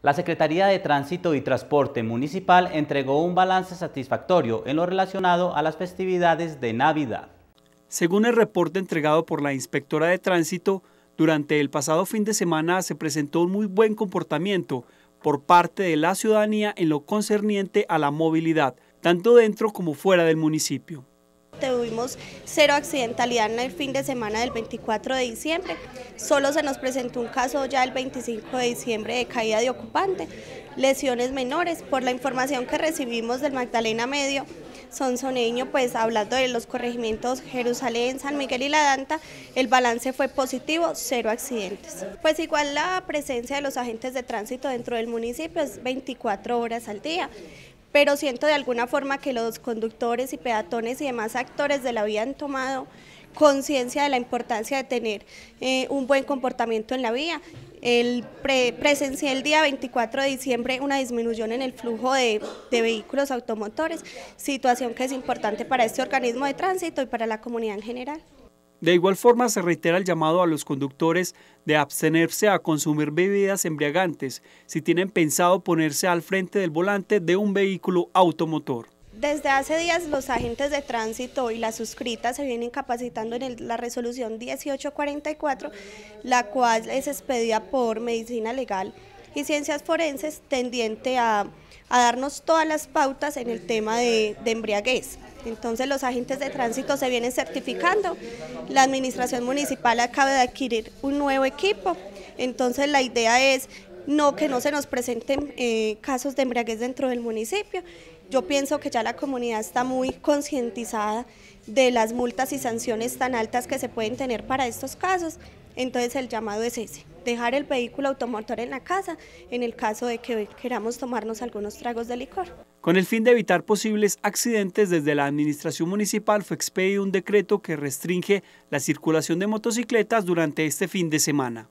La Secretaría de Tránsito y Transporte Municipal entregó un balance satisfactorio en lo relacionado a las festividades de Navidad. Según el reporte entregado por la Inspectora de Tránsito, durante el pasado fin de semana se presentó un muy buen comportamiento por parte de la ciudadanía en lo concerniente a la movilidad, tanto dentro como fuera del municipio. Tuvimos cero accidentalidad en el fin de semana del 24 de diciembre. Solo se nos presentó un caso ya el 25 de diciembre de caída de ocupante. Lesiones menores. Por la información que recibimos del Magdalena Medio, Sonsoneño, pues hablando de los corregimientos Jerusalén, San Miguel y La Danta, el balance fue positivo, cero accidentes. Pues igual la presencia de los agentes de tránsito dentro del municipio es 24 horas al día pero siento de alguna forma que los conductores y peatones y demás actores de la vía han tomado conciencia de la importancia de tener eh, un buen comportamiento en la vía. El presencié el día 24 de diciembre una disminución en el flujo de vehículos automotores, situación que es importante para este organismo de tránsito y para la comunidad en general. De igual forma, se reitera el llamado a los conductores de abstenerse a consumir bebidas embriagantes si tienen pensado ponerse al frente del volante de un vehículo automotor. Desde hace días los agentes de tránsito y las suscritas se vienen capacitando en la resolución 1844, la cual es expedida por Medicina Legal y Ciencias Forenses tendiente a, darnos todas las pautas en el tema de embriaguez. Entonces los agentes de tránsito se vienen certificando. La administración municipal acaba de adquirir un nuevo equipo. Entonces la idea es no que no se nos presenten eh, casos de embriaguez dentro del municipio. Yo pienso que ya la comunidad está muy concientizada de las multas y sanciones tan altas que se pueden tener para estos casos. Entonces el llamado es ese, dejar el vehículo automotor en la casa en el caso de que queramos tomarnos algunos tragos de licor. Con el fin de evitar posibles accidentes, desde la administración municipal fue expedido un decreto que restringe la circulación de motocicletas durante este fin de semana.